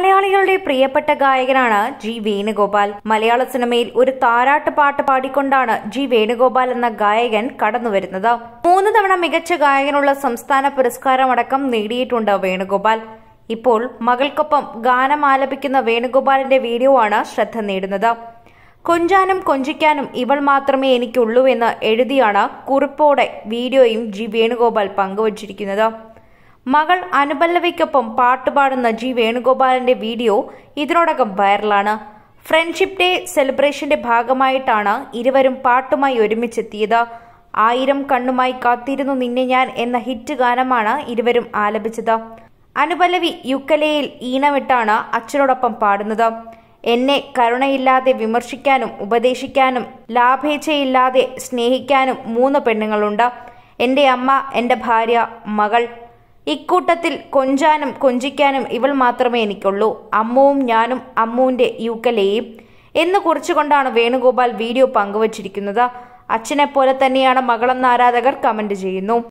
മലയാളികളുടെ പ്രിയപ്പെട്ട ഗായകനാണ് ജി വേണുഗോപാൽ. മലയാള സിനിമയിൽ ഒരു താരാട്ട് പാട്ട് പാടിക്കൊണ്ടാണ് ജി വേണുഗോപാൽ എന്ന ഗായകൻ കടന്നുവരുന്നത്. മൂന്ന് തവണ മികച്ച ഗായകനുള്ള സംസ്ഥാന പുരസ്കാരമടക്കം നേടിയിട്ടുണ്ട് വേണുഗോപാൽ. ഇപ്പോൾ മകൾക്കൊപ്പം ഗാനം ആലപിക്കുന്ന വേണുഗോപാലിന്റെ വീഡിയോ ആണ് ശ്രദ്ധ നേടുന്നത്. കൊഞ്ചാനും കൊഞ്ചിക്കാനും ഇവൾ മാത്രമേ എനിക്കുള്ളൂ എന്ന് എഴുതിയാണ് കുറിപ്പോടെ വീഡിയോയും ജി വേണുഗോപാൽ പങ്കുവച്ചിരിക്കുന്നത്. മകൾ അനുപല്ലവിക്കൊപ്പം പാട്ടുപാടുന്ന ജി വേണുഗോപാലിന്റെ വീഡിയോ ഇതിനോടകം വൈറലാണ്. ഫ്രണ്ട്ഷിപ്പ് ഡേ സെലിബ്രേഷന്റെ ഭാഗമായിട്ടാണ് ഇരുവരും പാട്ടുമായി ഒരുമിച്ചെത്തിയത്. ആയിരം കണ്ണുമായി കാത്തിരുന്നു നിന്നെ ഞാൻ എന്ന ഹിറ്റ് ഗാനമാണ് ഇരുവരും ആലപിച്ചത്. അനുപല്ലവി യുക്കലയിൽ ഈണമിട്ടാണ് അച്ഛനോടൊപ്പം പാടുന്നത്. എന്നെ കരുണയില്ലാതെ വിമർശിക്കാനും ഉപദേശിക്കാനും ലാഭേച്ഛയില്ലാതെ സ്നേഹിക്കാനും മൂന്ന് പെണ്ണുങ്ങളുണ്ട്. എന്റെ അമ്മ എന്റെ ഭാര്യ മകൾ ഇക്കൂട്ടത്തിൽ കൊഞ്ചാനും കൊഞ്ചിക്കാനും ഇവൾ മാത്രമേ എനിക്കുള്ളൂ. അമ്മുവും ഞാനും അമ്മുവിന്റെ യൂക്കലയും. എന്ന് കുറിച്ചുകൊണ്ടാണ് വേണുഗോപാൽ വീഡിയോ പങ്കുവച്ചിരിക്കുന്നത്. അച്ഛനെപ്പോലെ തന്നെയാണ് മകളെന്ന് ആരാധകർ കമന്റ് ചെയ്യുന്നു.